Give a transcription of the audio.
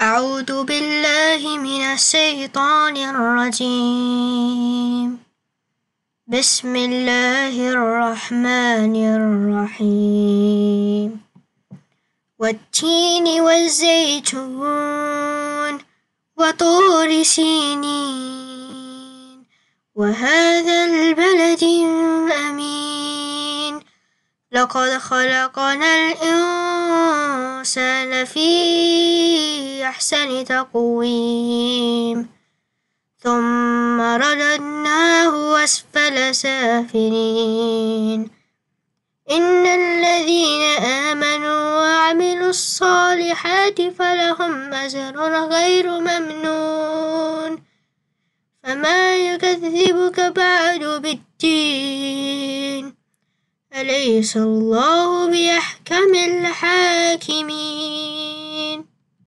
أعوذ بالله من الشيطان الرجيم. بسم الله الرحمن الرحيم. والتين والزيتون وطور سينين. وهذا البلد الأمين. لقد خلقنا الإنسان في أحسن تقويم. ثم رددناه أسفل سافلين. إن الذين آمنوا وعملوا الصالحات فلهم أجر غير ممنون. فما يكذبك بعد بالدين. أليس الله بأحكم الحاكمين؟